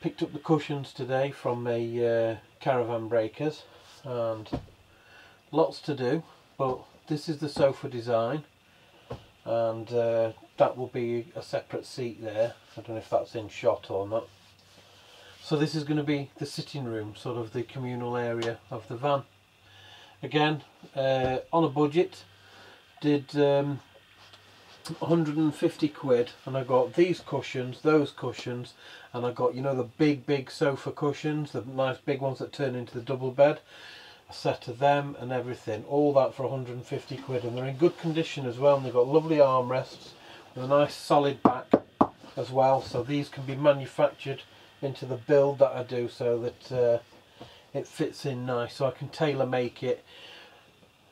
Picked up the cushions today from a uh, Caravan Breakers and lots to do but this is the sofa design and uh, that will be a separate seat there. I don't know if that's in shot or not. So this is going to be the sitting room, sort of the communal area of the van. Again, uh, on a budget, did um, 150 quid and I got these cushions, those cushions and I got you know the big big sofa cushions, the nice big ones that turn into the double bed? A set of them and everything all that for 150 quid and they're in good condition as well and they've got lovely armrests with a nice solid back as well so these can be manufactured into the build that I do so that uh, it fits in nice so I can tailor make it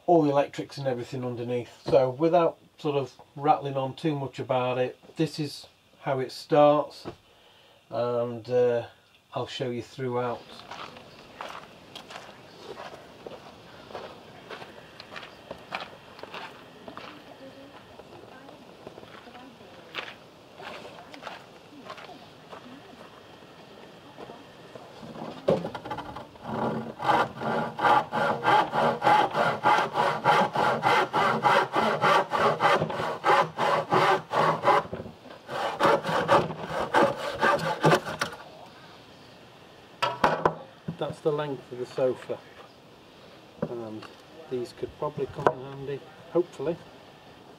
all the electrics and everything underneath. So without sort of rattling on too much about it. This is how it starts and uh, I'll show you throughout that's the length of the sofa. And these could probably come in handy hopefully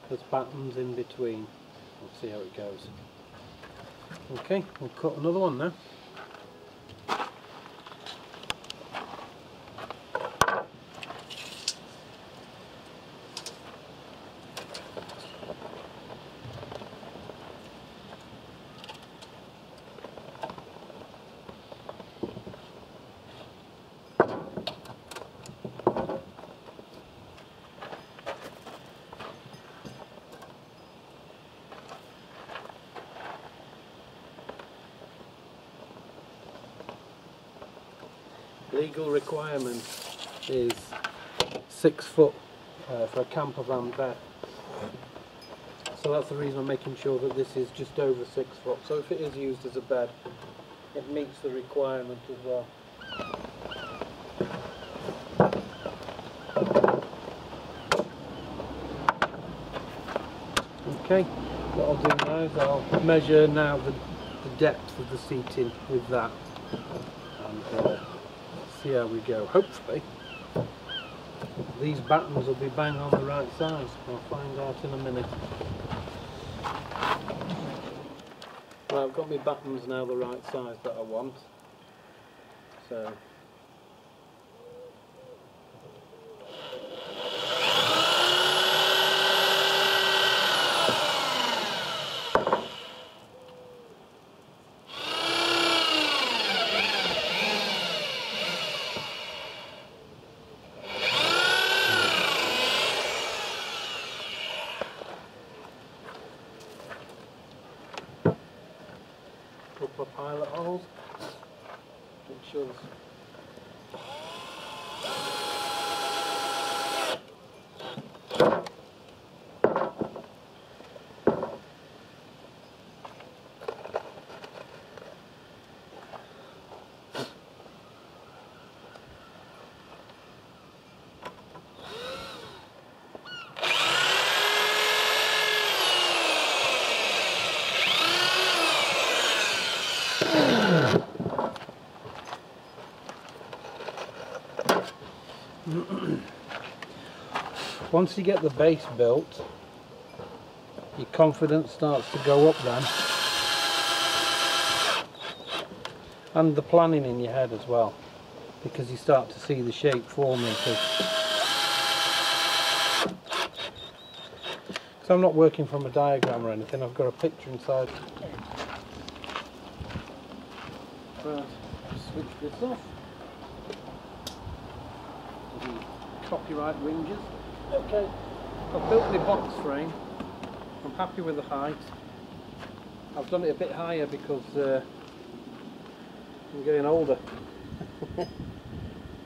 there's battens in between. We'll see how it goes. Okay we'll cut another one now legal requirement is six foot uh, for a camper van bed. So that's the reason I'm making sure that this is just over six foot. So if it is used as a bed, it meets the requirement as well. Okay, what I'll do now is I'll measure now the, the depth of the seating with that. And, uh, see how we go. Hopefully these battens will be bang on the right size. I'll find out in a minute. Right, I've got my battens now the right size that I want. So couple of pilot holes. Make sure this Once you get the base built, your confidence starts to go up then. And the planning in your head as well, because you start to see the shape forming. So I'm not working from a diagram or anything, I've got a picture inside. Right, switch this off. Copyright ringes. Okay, I've built the box frame. I'm happy with the height. I've done it a bit higher because uh, I'm getting older.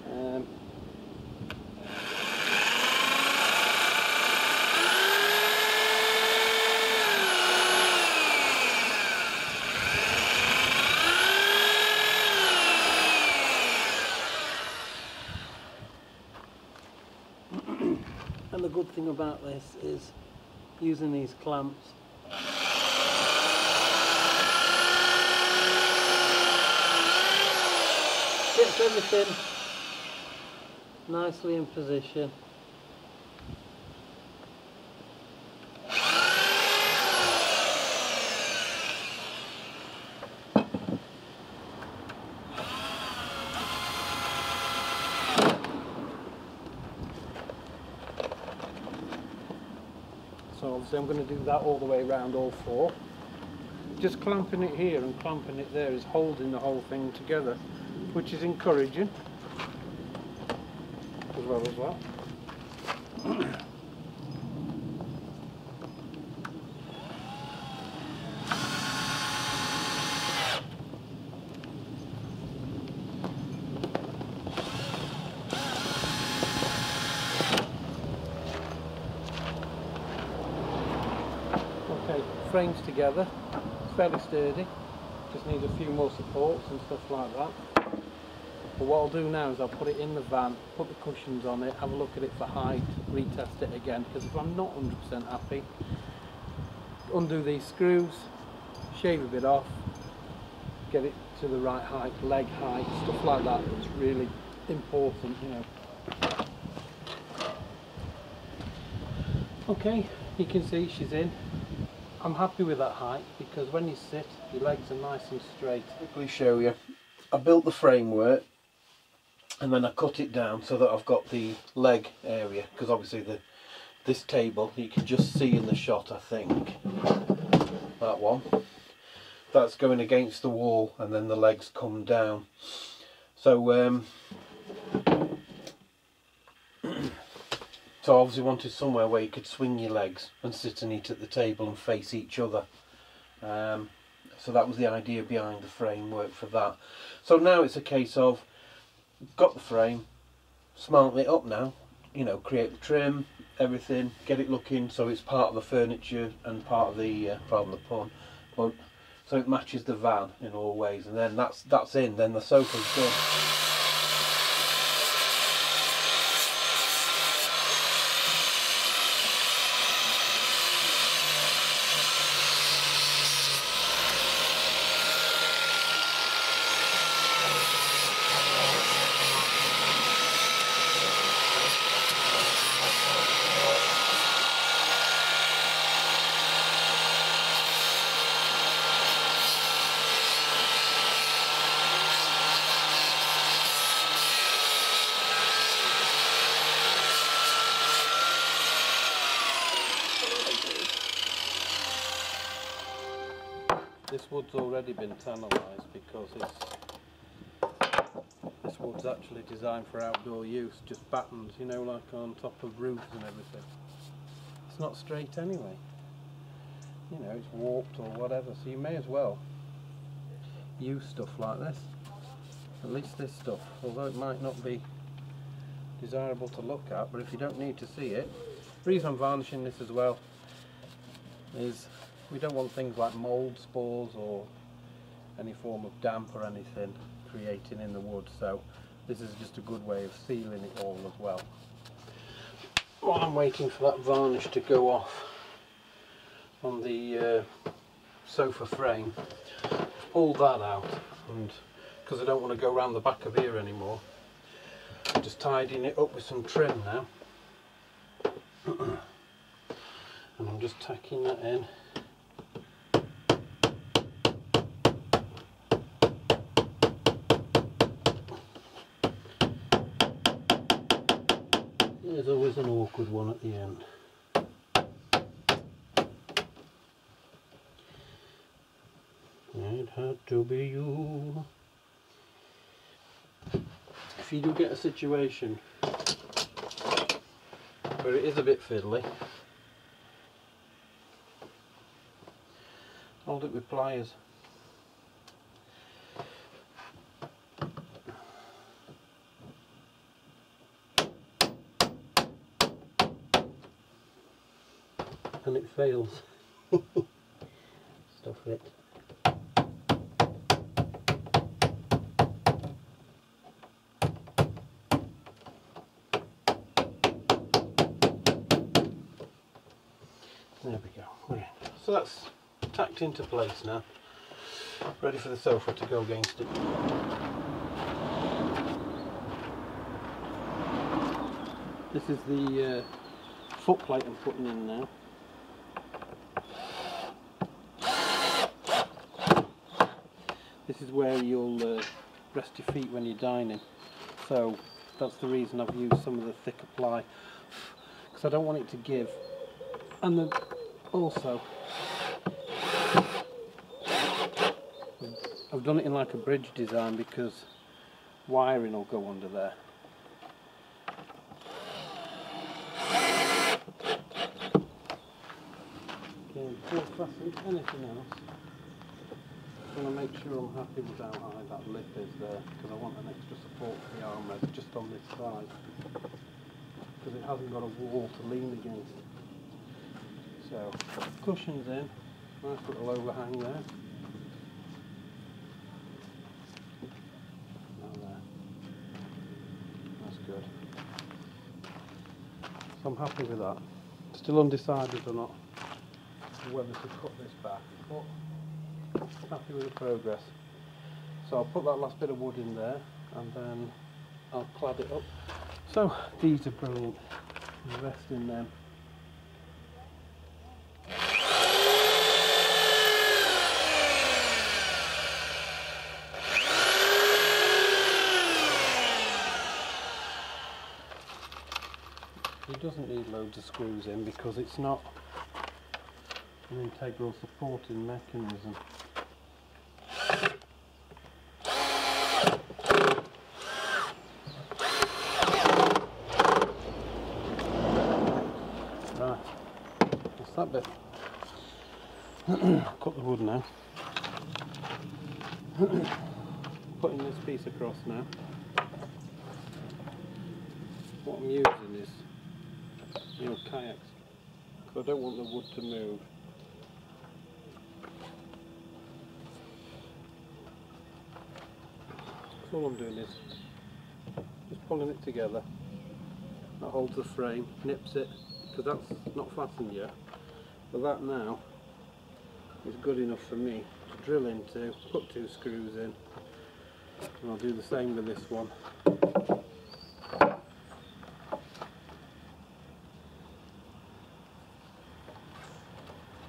um, thing about this is using these clamps. Gets everything nicely in position So I'm going to do that all the way around all four. Just clamping it here and clamping it there is holding the whole thing together, which is encouraging as well as that. Okay, frames together, it's fairly sturdy, just needs a few more supports and stuff like that. But what I'll do now is I'll put it in the van, put the cushions on it, have a look at it for height, retest it again, because if I'm not 100% happy, undo these screws, shave a bit off, get it to the right height, leg height, stuff like that that's really important, you know. Okay, you can see she's in. I'm happy with that height because when you sit, your legs are nice and straight. Quickly show you. I built the framework and then I cut it down so that I've got the leg area because obviously the this table you can just see in the shot I think that one that's going against the wall and then the legs come down so um, So I obviously wanted somewhere where you could swing your legs and sit and eat at the table and face each other. Um, so that was the idea behind the framework for that. So now it's a case of got the frame, smarten it up now, you know, create the trim, everything, get it looking so it's part of the furniture and part of the, uh, pardon the pun, but so it matches the van in all ways and then that's that's in, then the sofa's done. This already been tanalised because it's this wood's actually designed for outdoor use, just battens, you know, like on top of roofs and everything. It's not straight anyway. You know, it's warped or whatever, so you may as well use stuff like this. At least this stuff, although it might not be desirable to look at, but if you don't need to see it, the reason I'm varnishing this as well is we don't want things like mould spores or any form of damp or anything creating in the wood so this is just a good way of sealing it all as well. While I'm waiting for that varnish to go off on the uh, sofa frame, pull that out and because I don't want to go around the back of here anymore just tidying it up with some trim now and I'm just tacking that in There's always an awkward one at the end. It had to be you. If you do get a situation where it is a bit fiddly, hold it with pliers. And it fails. Stuff it. There we go. Right. So that's tacked into place now. Ready for the sofa to go against it. This is the uh, foot plate I'm putting in now. This is where you'll uh, rest your feet when you're dining. So that's the reason I've used some of the thicker ply because I don't want it to give. And then also I've done it in like a bridge design because wiring will go under there. Okay, before fastening anything else, Want to make sure I'm happy with how high that lip is there because I want an extra support for the armrest just on this side because it hasn't got a wall to lean against. So, cushions in, nice little overhang there. There. That's good. So I'm happy with that. Still undecided or not whether to cut this back, but happy with the progress. So I'll put that last bit of wood in there and then I'll clad it up. So these are brilliant. Invest in them. It doesn't need loads of screws in because it's not an integral supporting mechanism. Right, that's that bit. Cut the wood now. Putting this piece across now. What I'm using is, you know, kayaks. I don't want the wood to move. All I'm doing is just pulling it together. That holds the frame, nips it, because that's not fastened yet. But that now is good enough for me to drill into, put two screws in, and I'll do the same with this one.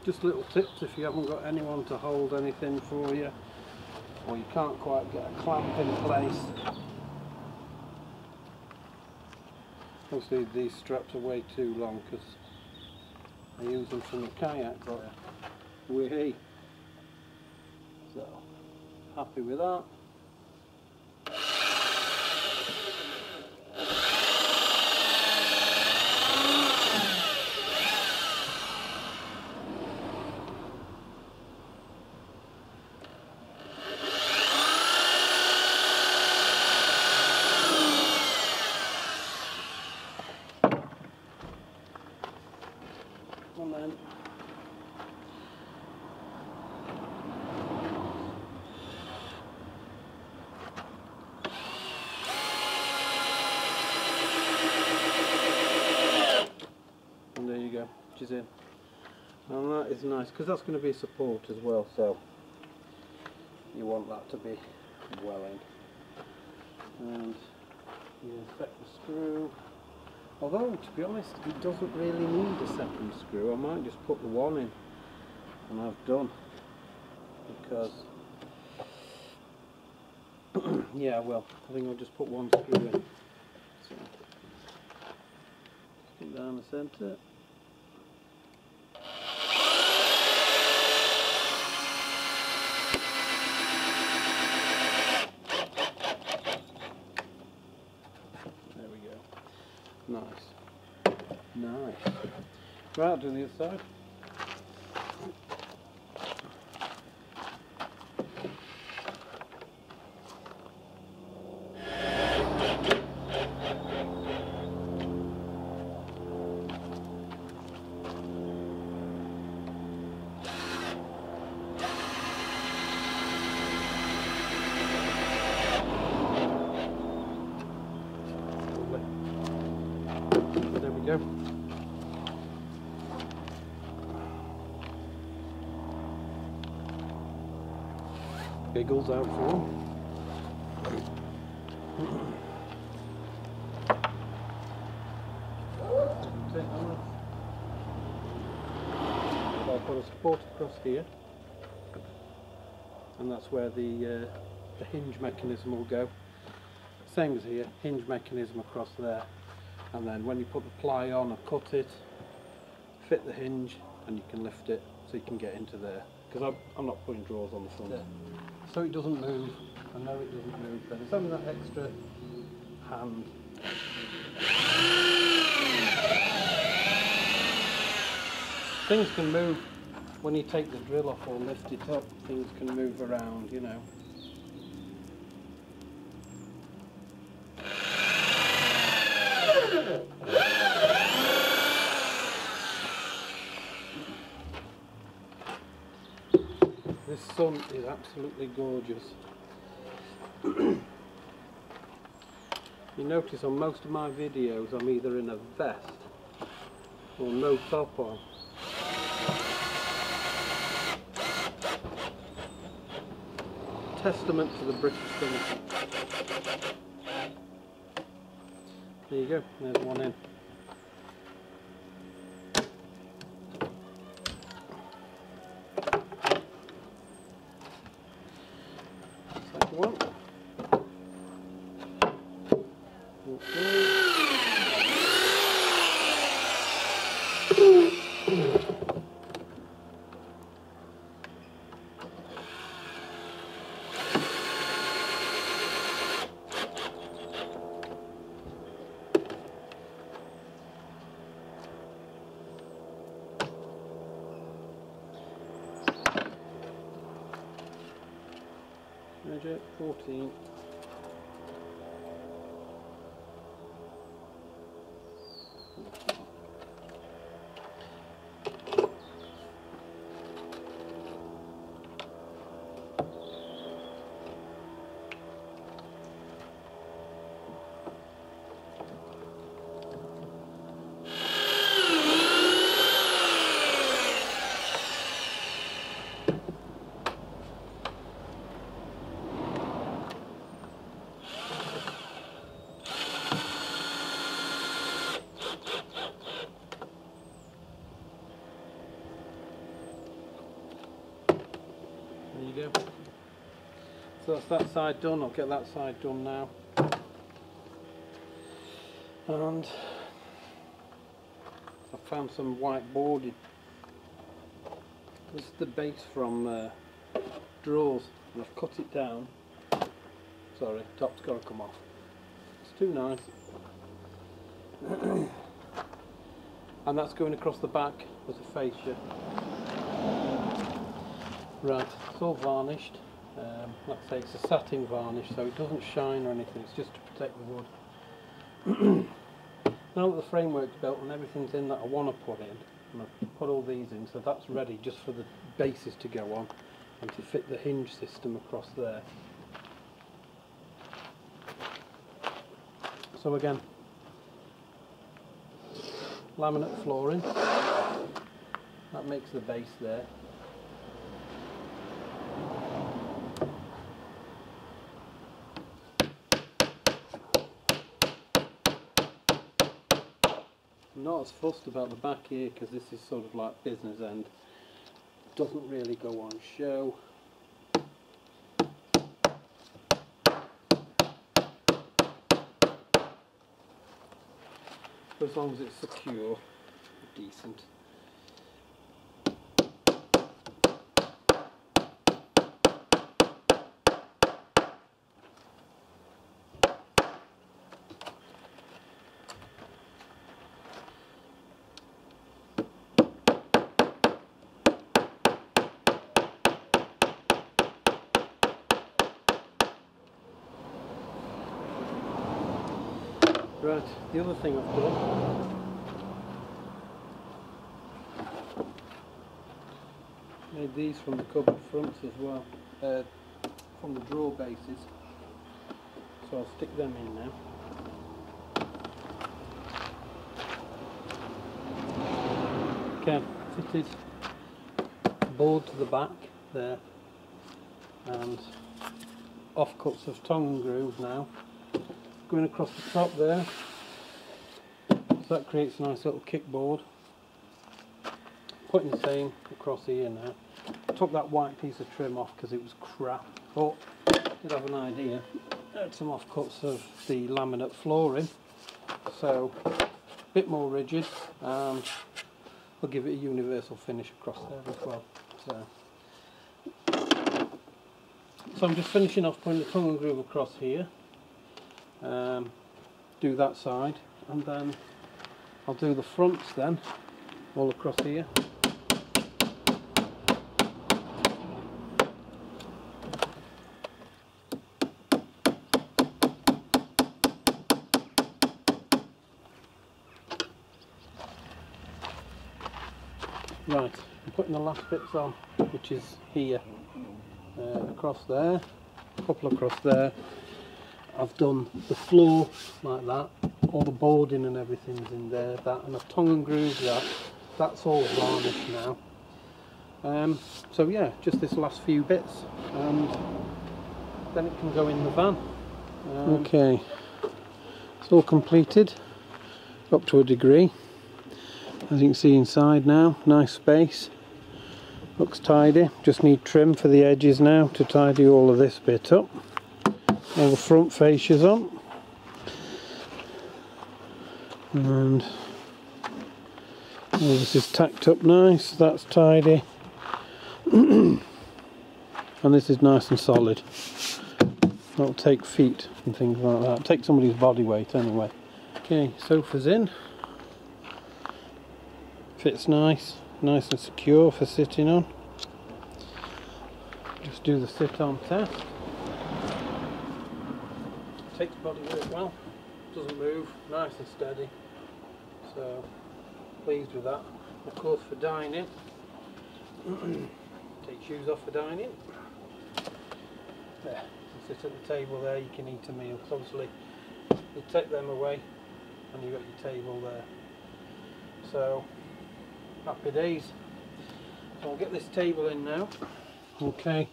Just little tips if you haven't got anyone to hold anything for you or you can't quite get a clamp in place. Obviously these straps are way too long because I use them from the kayak but we're So happy with that. And then and there you go, which is in. And that is nice because that's going to be support as well, so you want that to be well in. And you inspect the screw. Although, to be honest, it doesn't really need a second screw. I might just put the one in and I've done. Because, yeah, well, I think I'll just put one screw in. So, down the centre. There we go. Nice. Nice. Right, do the other side. Lovely. There we go. Biggles out for. So I'll put a support across here and that's where the, uh, the hinge mechanism will go. Same as here, hinge mechanism across there and then when you put the ply on or cut it, fit the hinge and you can lift it so you can get into there because I'm, I'm not putting drawers on the front. So it doesn't move, I know it doesn't move but it's having that extra hand Things can move when you take the drill off or lift it up, things can move around, you know. This sun is absolutely gorgeous. you notice on most of my videos I'm either in a vest or no top on. Testament to the British summer. There you go, there's one in. 14th So that's that side done. I'll get that side done now. And I found some white boarding. This is the base from uh, drawers, and I've cut it down. Sorry, top's got to come off. It's too nice. and that's going across the back as a fascia. Right, it's all varnished. Um, like I say, it's a satin varnish, so it doesn't shine or anything. It's just to protect the wood. now that the framework's built and everything's in that I want to put in, and I've put all these in, so that's ready just for the bases to go on and to fit the hinge system across there. So again, laminate flooring. That makes the base there. I'm as fussed about the back here because this is sort of like business end. Doesn't really go on show. As long as it's secure, decent. Right, the other thing I've done made these from the cupboard fronts as well, uh, from the drawer bases. So I'll stick them in now. Okay, fitted board to the back there and offcuts of tongue groove now. Going across the top there. So that creates a nice little kickboard. Putting the same across here now. Took that white piece of trim off because it was crap. But did have an idea. Had some offcuts of the laminate flooring. So a bit more rigid and we'll give it a universal finish across there as well. So so I'm just finishing off putting the tongue and groove across here. Um, do that side and then I'll do the fronts then all across here. Right, I'm putting the last bits on, which is here, uh, across there, a couple across there. I've done the floor like that, all the boarding and everything's in there, that, and I've tongue and grooved that. That's all varnished now. Um, so yeah, just this last few bits, and then it can go in the van. Um, okay, it's all completed, up to a degree as you can see inside now nice space looks tidy just need trim for the edges now to tidy all of this bit up all the front fascias on and all this is tacked up nice that's tidy. And this is nice and solid. That'll take feet and things like that. Take somebody's body weight anyway. Okay sofa's in. Fits nice, nice and secure for sitting on. Just do the sit on test. Takes body weight well, doesn't move, nice and steady. So pleased with that. Of course for dining, take shoes off for dining. There, sit at the table there, you can eat a meal. Obviously you take them away and you've got your table there. So happy days. So I'll get this table in now. Okay,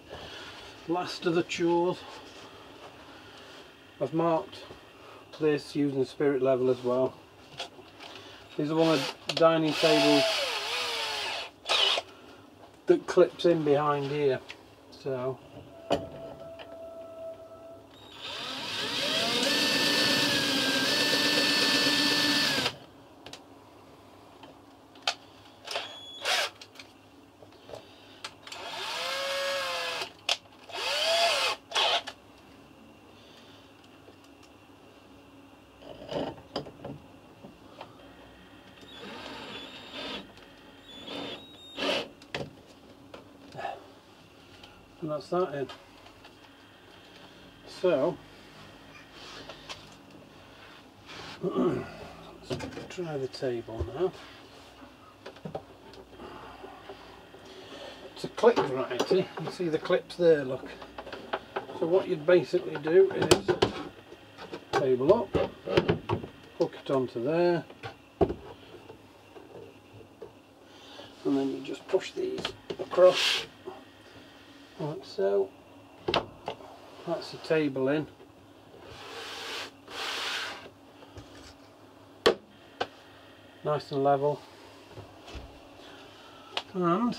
last of the chores. I've marked this using spirit level as well. These are one of the dining tables that clips in behind here. So So, let's try the table now. It's a clip variety, you see the clips there, look. So what you'd basically do is table up, hook it onto there, and then you just push these across like so. That's the table in. Nice and level. And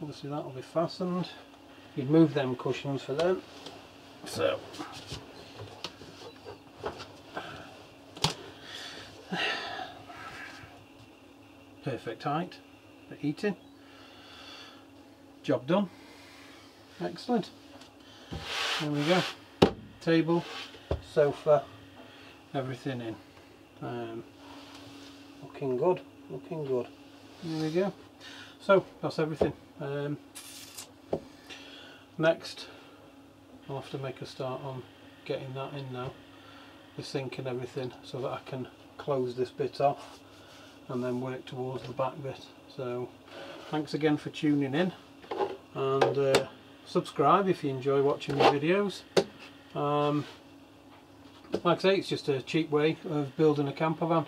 obviously that will be fastened. You'd move them cushions for them. So perfect height for eating job done. Excellent. There we go. Table sofa everything in. Um, looking good looking good. There we go. So that's everything. Um, next I'll have to make a start on getting that in now. The sink and everything so that I can close this bit off and then work towards the back bit. So thanks again for tuning in and uh, subscribe if you enjoy watching my videos um, like I say it's just a cheap way of building a camper van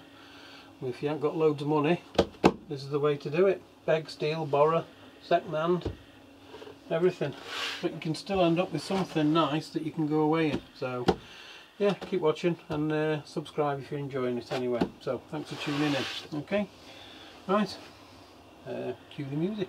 if you haven't got loads of money this is the way to do it beg, steal, borrow, second hand everything. But you can still end up with something nice that you can go away in. So yeah, keep watching and uh, subscribe if you're enjoying it anyway. So thanks for tuning in. Okay, right, uh, cue the music.